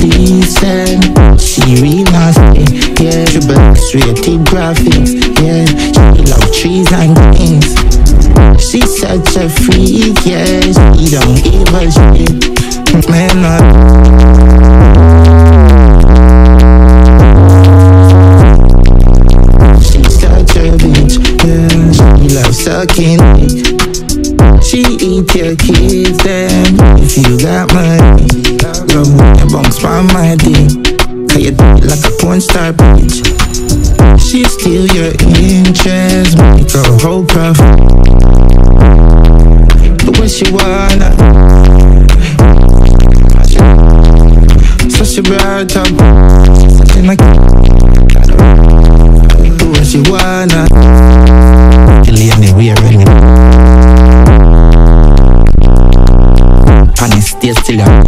Decent, she real nasty, yeah. Triple graphics, yeah. She love trees and things. She's such a freak, yeah. She don't give a shit, man. I She eat your kids, then if you got money, love with you bounce from my dick. Cause you do it like a porn star bitch. She steal your interest, make a whole profit. But what she wanna? So she brought up, something like. Do what she wanna. empecilhar.